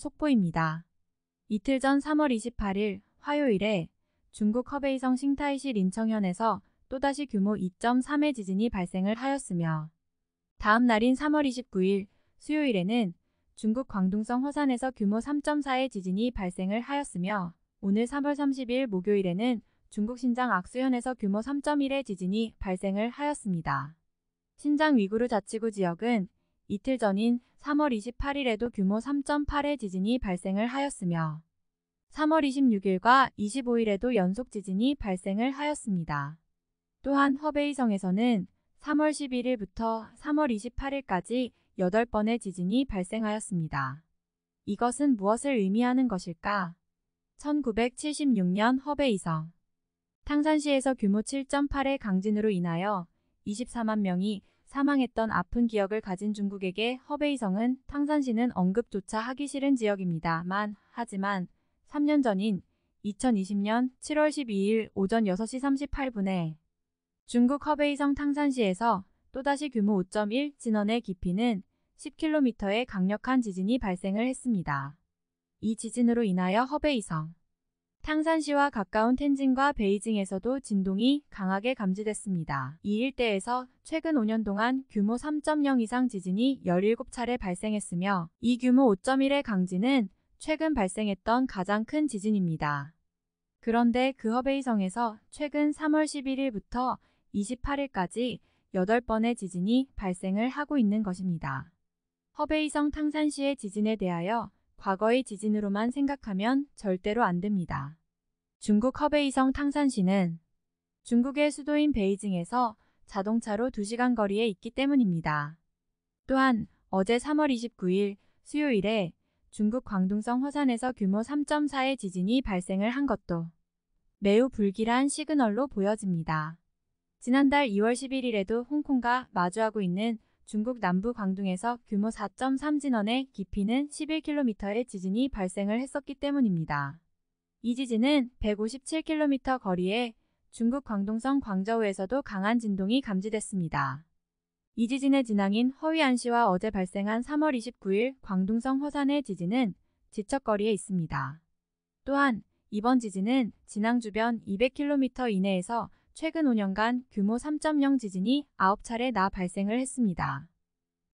속보입니다. 이틀 전 3월 28일 화요일에 중국 허베이성 싱타이시 린청현에서 또다시 규모 2.3의 지진이 발생을 하였으며 다음 날인 3월 29일 수요일에는 중국 광둥성 허산에서 규모 3.4의 지진이 발생을 하였으며 오늘 3월 30일 목요일에는 중국 신장 악수현에서 규모 3.1의 지진이 발생을 하였습니다. 신장 위구르 자치구 지역은 이틀 전인 3월 28일에도 규모 3.8의 지진이 발생을 하였으며 3월 26일과 25일에도 연속 지진이 발생을 하였습니다. 또한 허베이성에서는 3월 11일부터 3월 28일까지 8번의 지진이 발생하였습니다. 이것은 무엇을 의미하는 것일까? 1976년 허베이성 탕산시에서 규모 7.8의 강진으로 인하여 24만 명이 사망했던 아픈 기억을 가진 중국에게 허베이성은 탕산시는 언급조차 하기 싫은 지역입니다만 하지만 3년 전인 2020년 7월 12일 오전 6시 38분에 중국 허베이성 탕산시에서 또다시 규모 5.1 진원의 깊이는 10km의 강력한 지진이 발생을 했습니다. 이 지진으로 인하여 허베이성, 탕산시와 가까운 텐진과 베이징에서도 진동이 강하게 감지됐습니다. 이 일대에서 최근 5년 동안 규모 3.0 이상 지진이 17차례 발생했으며 이 규모 5.1의 강진은 최근 발생했던 가장 큰 지진입니다. 그런데 그 허베이성에서 최근 3월 11일부터 28일까지 8번의 지진이 발생을 하고 있는 것입니다. 허베이성 탕산시의 지진에 대하여 과거의 지진으로만 생각하면 절대로 안 됩니다. 중국 허베이성 탕산시는 중국의 수도인 베이징에서 자동차로 2시간 거리에 있기 때문입니다. 또한 어제 3월 29일 수요일에 중국 광둥성 허산에서 규모 3.4의 지진이 발생을 한 것도 매우 불길한 시그널로 보여집니다. 지난달 2월 11일에도 홍콩과 마주하고 있는 중국 남부 광둥에서 규모 4.3 진원의 깊이는 11km의 지진이 발생을 했었기 때문입니다. 이 지진은 157km 거리에 중국 광동성 광저우에서도 강한 진동이 감지됐습니다. 이 지진의 진앙인 허위안시와 어제 발생한 3월 29일 광둥성 허산의 지진은 지척거리에 있습니다. 또한 이번 지진은 진앙 주변 200km 이내에서 최근 5년간 규모 3.0 지진이 9차례 나 발생을 했습니다.